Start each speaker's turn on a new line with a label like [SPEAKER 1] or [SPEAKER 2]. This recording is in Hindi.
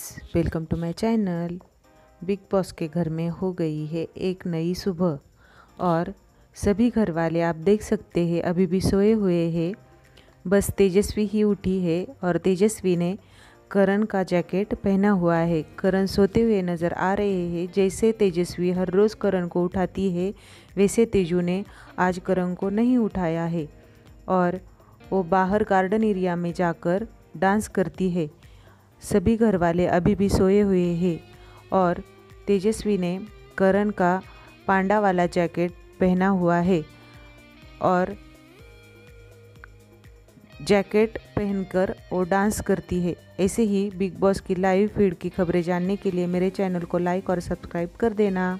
[SPEAKER 1] Friends welcome to my channel Bigg Boss के घर में हो गई है एक नई सुबह। और सभी घर वाले आप देख सकते हैं, अभी भी सोए हुए हैं। बस तेजस्वी ही उठी है और तेजस्वी ने करण का जैकेट पहना हुआ है। करण सोते हुए नज़र आ रहे हैं, जैसे तेजस्वी हर रोज़ करण को उठाती है, वैसे तेजू ने आज करण को नहीं उठाया है। और वो बाहर गार्डन एरिया में जाकर डांस करती है। सभी घरवाले अभी भी सोए हुए हैं और तेजस्वी ने करण का पांडा वाला जैकेट पहना हुआ है और जैकेट पहनकर वो डांस करती है। ऐसे ही बिग बॉस की लाइव फ़ीड की खबरें जानने के लिए मेरे चैनल को लाइक और सब्सक्राइब कर देना।